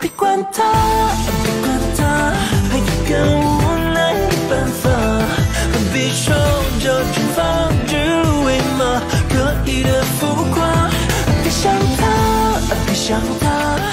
别管他，别管他，还有更无奈的办法，何必说着珍藏，指鹿为马，刻意的浮夸，别想他，别想他。